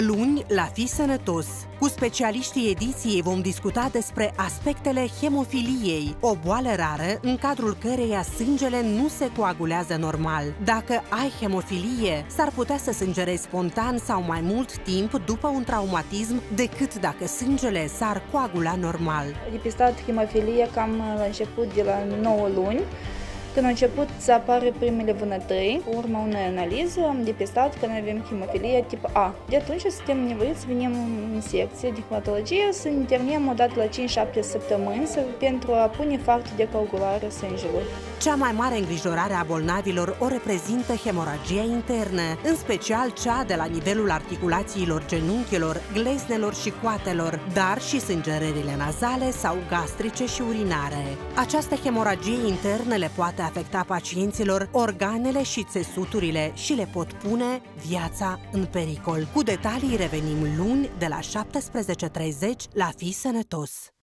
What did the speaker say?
Luni, la Fi Sănătos. Cu specialiștii ediției vom discuta despre aspectele hemofiliei, o boală rară în cadrul căreia sângele nu se coagulează normal. Dacă ai hemofilie, s-ar putea să sângerezi spontan sau mai mult timp după un traumatism decât dacă sângele s-ar coagula normal. Depistat hemofilie cam la început de la 9 luni. Când au început să apară primele vânătăi, în urma unei analize, am depistat că noi avem hemofilie tip A. De atunci suntem nevoiți să venim în secție de hematologie, să internăm o dată la 5-7 săptămâni să, pentru a pune factul de coagulare sângelui. Cea mai mare îngrijorare a bolnavilor o reprezintă hemoragia internă, în special cea de la nivelul articulațiilor genunchilor, gleznelor și coatelor, dar și sângerările nazale sau gastrice și urinare. Această hemoragie internă le poate afecta pacienților organele și țesuturile și le pot pune viața în pericol. Cu detalii revenim luni de la 17.30 la Fi Sănătos.